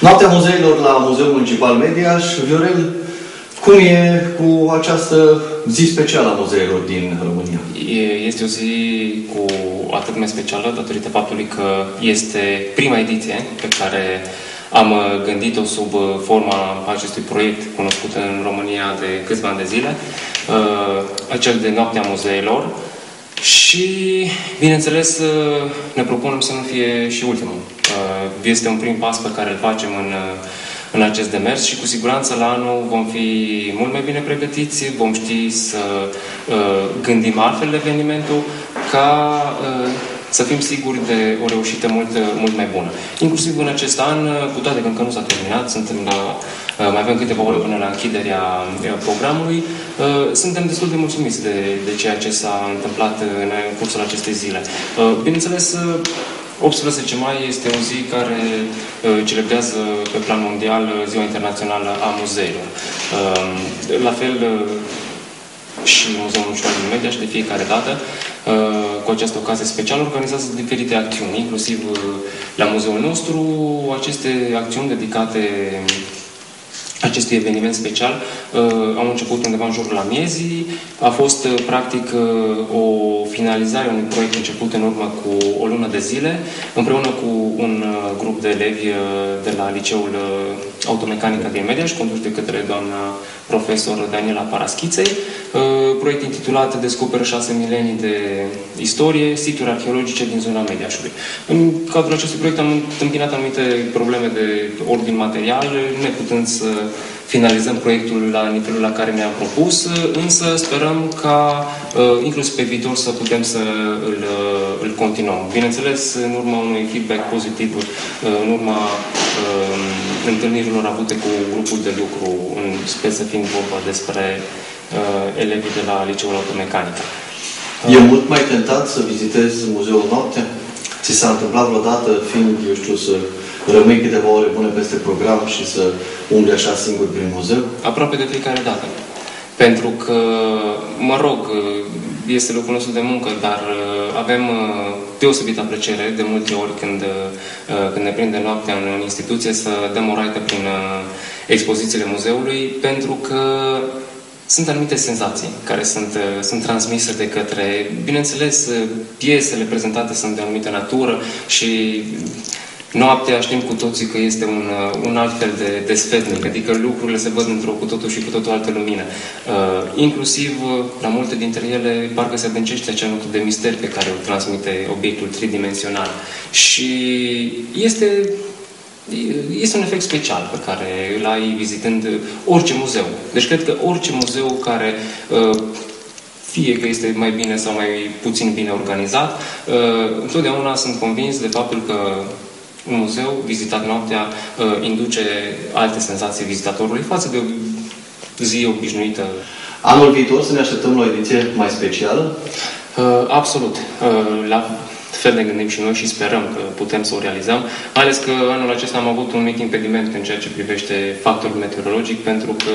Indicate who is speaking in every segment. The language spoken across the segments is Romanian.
Speaker 1: Noaptea muzeilor la Muzeul Municipal Mediaș. Viorel, cum e cu această zi specială a muzeilor din România?
Speaker 2: Este o zi cu atât mai specială datorită faptului că este prima ediție pe care am gândit-o sub forma acestui proiect cunoscut în România de câțiva ani de zile, uh, acel de Noaptea Muzeilor, și, bineînțeles, ne propunem să nu fie și ultimul. Uh, este un prim pas pe care îl facem în, uh, în acest demers și cu siguranță la anul vom fi mult mai bine pregătiți, vom ști să uh, gândim altfel evenimentul ca să fim siguri de o reușită mult, mult mai bună. Inclusiv în acest an, cu toate că încă nu s-a terminat, suntem la, mai avem câteva ore până la închiderea programului, suntem destul de mulțumiți de, de ceea ce s-a întâmplat în cursul acestei zile. Bineînțeles, 18 mai este o zi care uh, celebrează pe plan mondial uh, Ziua Internațională a Muzeilor. Uh, la fel uh, și Muzeul Municipal din Media și de fiecare dată, uh, cu această ocazie specială, organizează diferite acțiuni, inclusiv uh, la muzeul nostru, aceste acțiuni dedicate acestui eveniment special. Uh, am început undeva în jurul la miezii. A fost, uh, practic, uh, o finalizare a unui proiect început în urmă cu o lună de zile, împreună cu un grup de elevi de la Liceul Automecanică din Mediaș, condus de către doamna profesor Daniela Paraschiței, proiect intitulat Descoperă șase milenii de istorie, situri arheologice din zona Mediașului. În cadrul acestui proiect am întâmpinat anumite probleme de ordin material, neputând să finalizăm proiectul la nivelul la care ne-am propus, însă sperăm ca, uh, inclusiv pe viitor, să putem să îl, uh, îl continuăm. Bineînțeles, în urma unui feedback pozitiv, uh, în urma întâlnirilor avute cu grupul de lucru, în speță fiind vorba despre elevii de la Liceul Automecanică.
Speaker 1: E mult mai tentat să vizitezi muzeul noaptea? Ți s-a întâmplat vreodată, fiind, eu știu, să rămâi câteva ore bune peste program și să umbli așa singur prin muzeu?
Speaker 2: Aproape de fiecare dată. Pentru că, mă rog, este locul nostru de muncă, dar uh, avem uh, deosebită plăcere de multe ori când, uh, când ne prinde noaptea în instituție să dăm o raită prin expozițiile muzeului, pentru că sunt anumite senzații care sunt, sunt transmise de către, bineînțeles, piesele prezentate sunt de anumită natură și Noaptea știm cu toții că este un, uh, un alt fel de, de sfetnic, adică lucrurile se văd într-o cu totul și cu totul altă lumină. Uh, inclusiv, uh, la multe dintre ele, parcă se adâncește acea notă de mister pe care o transmite obiectul tridimensional. Și este este un efect special pe care îl ai vizitând orice muzeu. Deci cred că orice muzeu care uh, fie că este mai bine sau mai puțin bine organizat, întotdeauna sunt convins de faptul că un muzeu vizitat noaptea uh, induce alte senzații vizitatorului față de o zi obișnuită.
Speaker 1: Anul viitor să ne așteptăm la o ediție mai specială?
Speaker 2: Uh, absolut. Uh, la fel ne gândim și noi și sperăm că putem să o realizăm, mai ales că anul acesta am avut un mic impediment în ceea ce privește factorul meteorologic, pentru că,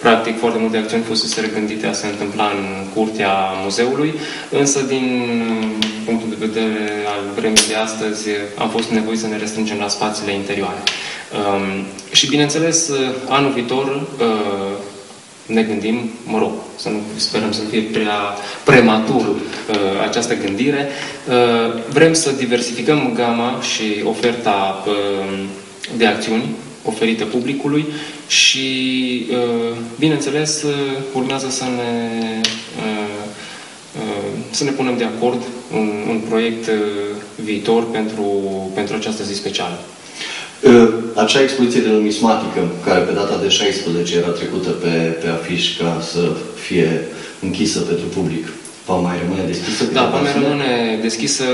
Speaker 2: practic, foarte multe acțiuni fusese regândite a se întâmpla în curtea muzeului, însă, din punctul de vedere al vremii de astăzi, am fost nevoit să ne restrângem la spațiile interioare. Um, și, bineînțeles, anul viitor, uh, ne gândim, mă rog, să nu sperăm să nu fie prea prematur uh, această gândire, uh, vrem să diversificăm gama și oferta uh, de acțiuni oferite publicului și, uh, bineînțeles, uh, urmează să ne, uh, uh, să ne punem de acord un, un proiect uh, viitor pentru, pentru această zi specială.
Speaker 1: Acea expoziție de numismatică, care pe data de 16 era trecută pe, pe afiș ca să fie închisă pentru public, va mai rămâne deschisă?
Speaker 2: Da, va mai rămâne deschisă,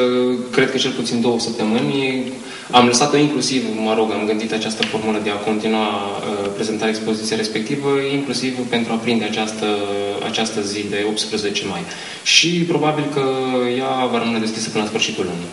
Speaker 2: cred că cel puțin două săptămâni. Am lăsat-o inclusiv, mă rog, am gândit această formulă de a continua uh, prezentarea expoziției respectivă, inclusiv pentru a prinde această, această zi de 18 mai. Și probabil că ea va rămâne deschisă până la sfârșitul lunii.